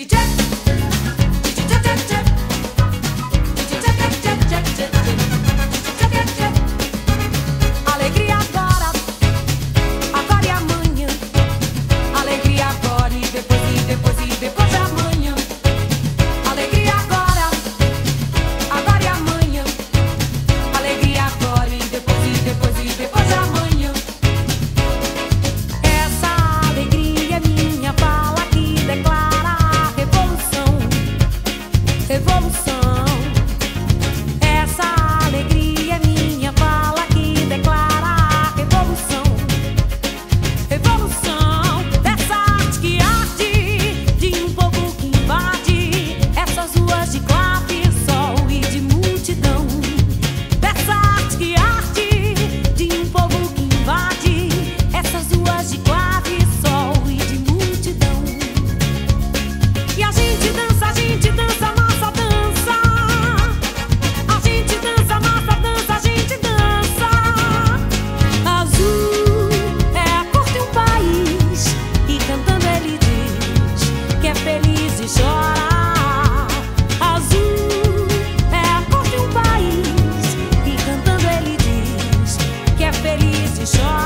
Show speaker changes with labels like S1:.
S1: You just revolução so